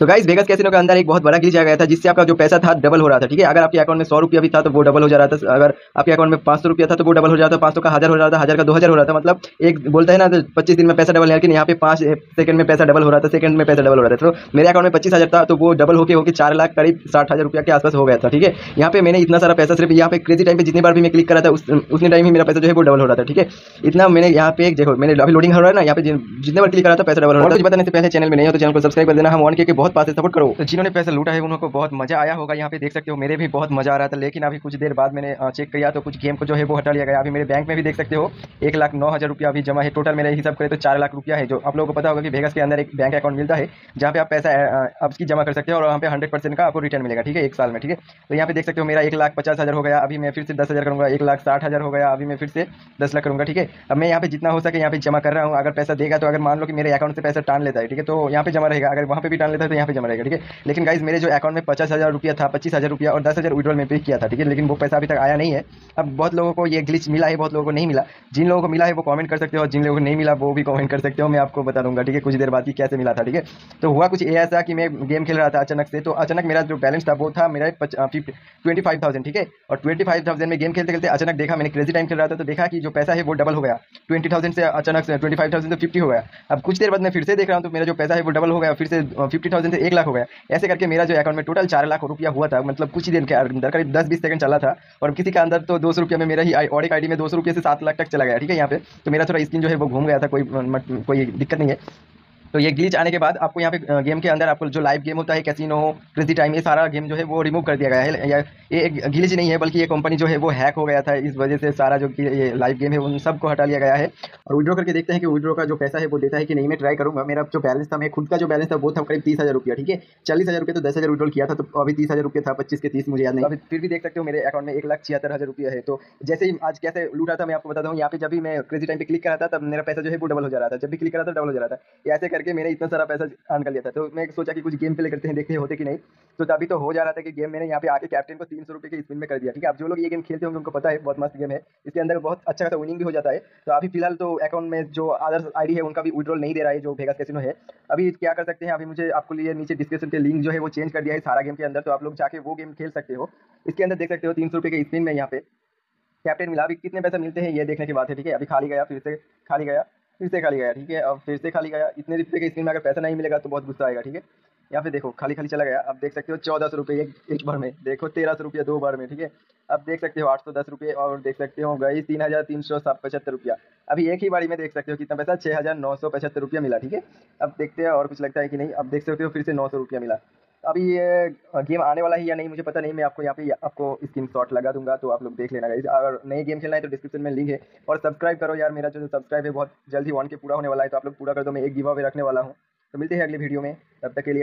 तो guys vagus casino के अंदर एक बहुत बड़ा ग्लिच आ गया था जिससे आपका जो पैसा था डबल हो रहा था ठीक है? अगर आपके अकाउंट में सौ रुपया भी था तो वो डबल हो जा रहा था। अगर आपके अकाउंट में पाँच सौ रुपया था तो वो डबल हो जाता था पाँच सौ का हज़ार हो रहा था हज़ार का दो हज़ार हो रहा था मतलब एक बोलता है ना तो पच्चीस दिन में पैसा डबल है लेकिन यहाँ पे पाँच सेकंड में पैसा डबल हो रहा था सेकंड में पैसा डबल हो रहा था। तो मेरे अकाउंट में पच्चीस हज़ार था तो वो डबल होकर होकर चार लाख करीब साठ हज़ार रुपया के आसपास हो गया था ठीक है? यहाँ पे मैंने इतना सारा पैसा सिर्फ़ यहाँ पे क्रेजी टाइम पे जितनी बार भी मैं क्लिक करा था उतने टाइम ही मेरा पैसा जो है वो डबल हो रहा था ठीक है? इतना मैंने यहाँ पे देखो मैंने अभी लोडिंग हो रहा है ना यहाँ पे जितने बार क्लिक करा था पैसा डबल हो रहा था। बताने से पहले चैनल में नहीं हो तो चैनल को सब्सक्राइब कर देना। हम वन के बहुत पास सपोर्ट करो। तो जिन्होंने पैसा लूटा है, उनको बहुत मज़ा आया होगा। यहाँ पे देख सकते हो, मेरे भी बहुत मज़ा आ रहा था। लेकिन अभी कुछ देर बाद मैंने चेक किया तो कुछ गेम को जो है वो हटा लिया गया। अभी मेरे बैंक में भी देख सकते हो, एक लाख नौ हज़ार रुपया अभी जमा है। टोटल मेरा हिसाब करें तो चार लाख रुपया है, जो आप लोगों को पता होगा कि भेगस के अंदर एक बैंक अकाउंट मिलता है, जहाँ पे आप पैसा आपकी जमा कर सकते हो और वहाँ पे हंड्रेड परसेंट का आपको रिटर्न मिलेगा, ठीक है, एक साल में, ठीक है? तो यहाँ पे देख सकते हो, मेरा एक लाख पचास हज़ार हो गया। अभी मैं फिर से दस हज़ार करूँगा, एक लाख साठ हज़ार हो गया। अभी मैं फिर से दस लाख करूँगा, ठीक है? अब मैं यहाँ पे जितना हो सके यहाँ पे जमा कर रहा हूँ। अगर पैसा देगा तो अगर मान लो कि मेरे अकाउंट से पैसा टान लेता है, ठीक है? तो यहाँ पे जमा रहेगा। अगर वहाँ पे भी टान लेता है तो यहाँ पे जमा रहेगा, ठीक है? लेकिन गाइज़ मेरे जो अकाउंट में पचास हज़ार रुपया था, पच्चीस हज़ार रुपया और दस हज़ार विड्रॉल में पे किया था, ठीक है? लेकिन वो पैसा अभी तक आया नहीं है। अब बहुत लोगों को ये ग्लिच मिला है, बहुत लोगों को नहीं मिला। जिन लोगों को मिला है, वो कमेंट कर सकते हो जिन लोगों को नहीं मिला, वो भी कमेंट कर सकते हो, मैं आपको बता दूँगा, ठीक है? कुछ देर बाद कैसे मिला था, ठीक है? तो हुआ कुछ ऐसा कि मैं गेम खेल रहा था अचानक से तो अचानक मेरा जो बैलेंस था, वो था मेरा ट्वेंटी फाइव थाउज़ेंड ठीक है? और ट्वेंटी फाइव थाउज़ेंड में गेम खेलते खेलते अचानक देखा, मैंने क्रेजी टाइम खेल रहा था तो देखा कि जो पैसा है, वो डबल हो गया। ट्वेंटी थाउज़ेंड से अचानक से ट्वेंटी फाइव थाउज़ेंड से फिफ्टी हो गया। अब कुछ देर बाद मैं फिर से देख रहा हूँ तो मेरा जो पैसा है, वो डबल हो गया, फिर से फिफ्टी थाउज़ेंड से एक लाख हो गया। ऐसे करके मेरा जो अकाउंट में टोटल चार लाख रुपया हुआ था मतलब कुछ ही दिन के अंदर, करीब दस बीस सेकंड चला था, और किसी के अंदर तो दो सौ रुपया में मेरा ही ऑडिक आईडी में दो सौ रुपये से सात लाख तक चला गया, ठीक है, यहाँ पे? तो मेरा थोड़ा स्किन जो है वो घूम गया था, कोई कोई दिक्कत नहीं है। तो ये ग्लिच आने के बाद आपको यहाँ पे गेम के अंदर आपको जो लाइव गेम होता है कैसीनो क्रेजी टाइम ये सारा गेम जो है वो रिमूव कर दिया गया है। या, ये ग्लिच नहीं है, बल्कि ये कंपनी जो है वो हैक हो गया था। इस वजह से सारा जो ये लाइव गेम है, उन सबको हटा लिया गया है। और विड्रॉ करके देखते हैं कि विड्रॉ का जो पैसा है, वो देता है कि नहीं, मैं ट्राई करूँगा। मेरा जो बैलेंस था, मैं खुद का जो बैलेंस था, वो था करीब तीस हज़ार रुपया, ठीक है? चालीस हज़ार रुपये तो दस हज़ार विड्रॉल किया था तो अभी तीस हज़ार था, पच्चीस के तीस, मुझे याद नहीं। अभी फिर भी देख सकते हो, मेरे अकाउंट में एक लाख छिहत्तर हज़ार रुपया है। तो जैसे ही आज कैसे लूटा था, मैं आपको बताता हूँ यहाँ पे जब भी मैं क्रेजी टाइम पे क्लिक करा था, तब मेरा पैसा जो है वो डबल हो जा रहा था। जब भी क्लिक करा था डबल हो जा रहा था। ऐसे करके मेरे इतना सारा पैसा अर्न कर लिया था। तो मैं सोचा कि कुछ गेम प्ले करते हैं, देखते हैं होते कि नहीं। तो तभी तो हो जा रहा था कि गेम मैंने यहाँ पे आके कैप्टन को तीन सौ रुपये के स्पिन में कर दिया, ठीक है? अब जो लोग ये गेम खेलते होंगे, उनको पता है, बहुत मस्त गेम है। इसके अंदर बहुत अच्छा खासा विनिंग भी हो जाता है। तो अभी फ़िलहाल तो अकाउंट में जो अदर आईडी है, उनका भी विड्रॉल नहीं दे रहा है, जो भेगा कैसिनो है। अभी क्या कर सकते हैं, अभी मुझे आपको लिए नीचे डिस्क्रिप्शन के लिंक जो है, वो चेंज कर दिया है सारा गेम के अंदर। तो आप लोग जाके वो गेम खेल सकते हो। इसके अंदर देख सकते हो तीन सौ रुपये के स्पिन में यहाँ पे। कैप्टन मिला, अभी कितने पैसे मिलते हैं, ये देखने की बात है, ठीक है? अभी खाली गया, फिर से खाली गया। फिर से खाली गया, ठीक है? अब फिर से खाली गया। इतने रुपये के स्क्रीन में अगर पैसा नहीं मिलेगा तो बहुत गुस्सा आएगा, ठीक है? यहाँ पे देखो खाली खाली चला गया। अब देख सकते हो चौदह सौ रुपये एक एक बार में। देखो, तेरह सौ रुपया दो बार में, ठीक है? अब देख सकते हो आठ सौ दस रुपये और देख सकते हो गई तीन हज़ार तीन सौ सात पचहत्तर रुपया। अभी एक ही बारी में देख सकते हो कितना पैसा छः हज़ार नौ सौ पचहत्तर रुपया मिला, ठीक है? अब देखते हैं और कुछ लगता है कि नहीं। अब देख सकते हो फिर से नौ सौ रुपया मिला। अभी ये गेम आने वाला है या नहीं मुझे पता नहीं, मैं आपको यहाँ पे, आपको स्क्रीन शॉट लगा दूँगा तो आप लोग देख लेना अगर नई गेम खेलना है तो डिस्क्रिप्शन में लिंक है। और सब्सक्राइब करो यार, मेरा जो सब्सक्राइब है बहुत जल्दी वन के पूरा होने वाला है तो आप लोग पूरा कर दो, मैं एक गिवा अवे रखने वाला हूँ। तो मिलते हैं अगले वीडियो में, तब तक के लिए